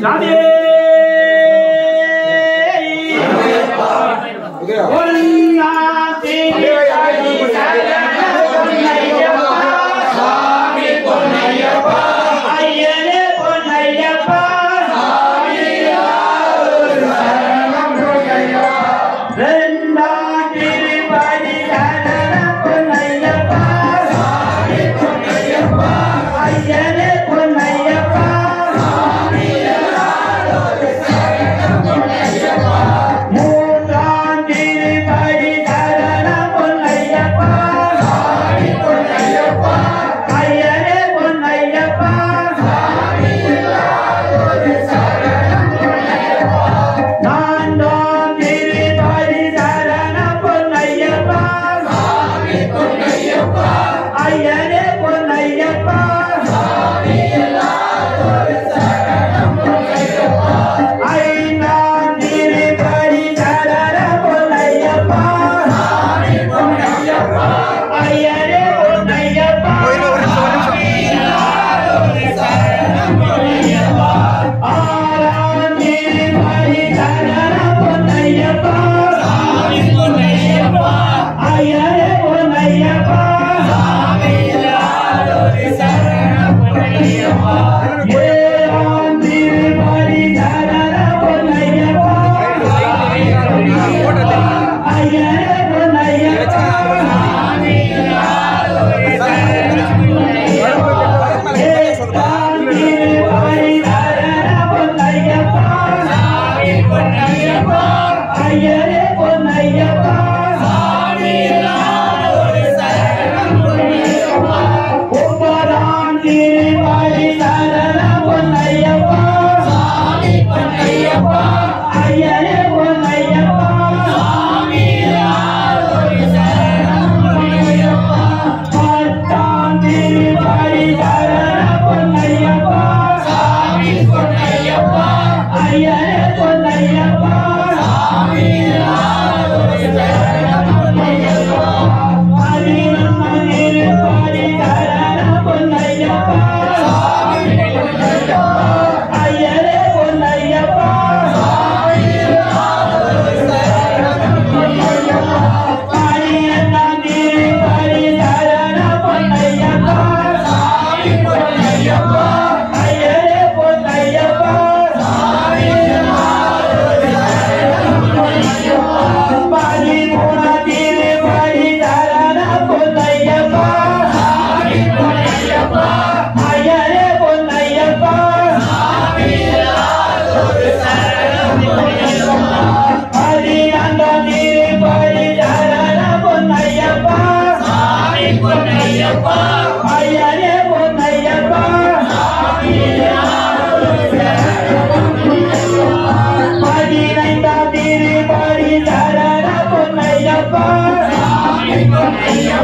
哪里？温拿的，温，I I am. பொன்னையப்பா சாமி பொன்னையப்பா. ஐயா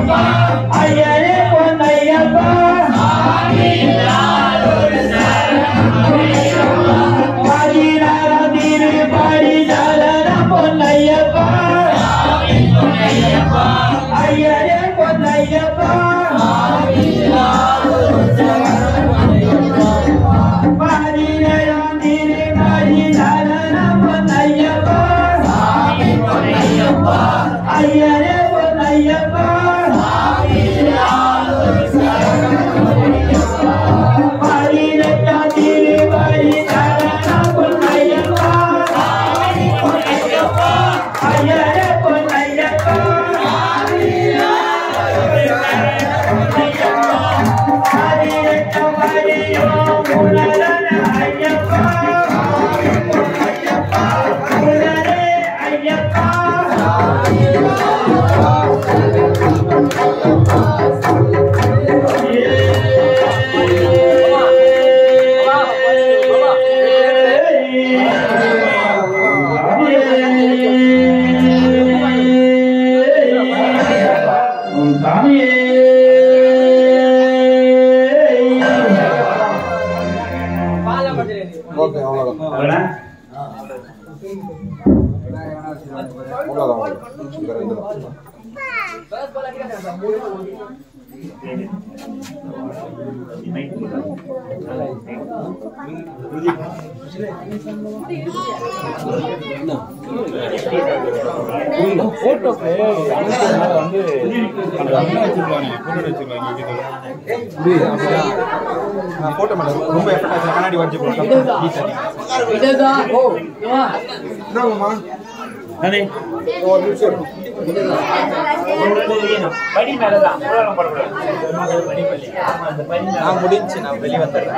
ஐயரே பொன்னையப்பா. திருப்பாடி சரண பொன்னையப்பா. ஐயரே பொன்னையப்பா. ஐயரே பொன்னையப்பா. ¿Verdad? Hola, போட்டோக்கு வந்து போட்டோ மேடம் ரொம்ப எஃபர்ட் ஆச்சு கண்ணாடி வச்சு போட்டோம் என்னங்கம்மா ஒரு நிமிஷம் படி மேலதான் உலகம் போடக்கூடாது நான் முடிஞ்சு நான் வெளியே வந்துடுறேன்.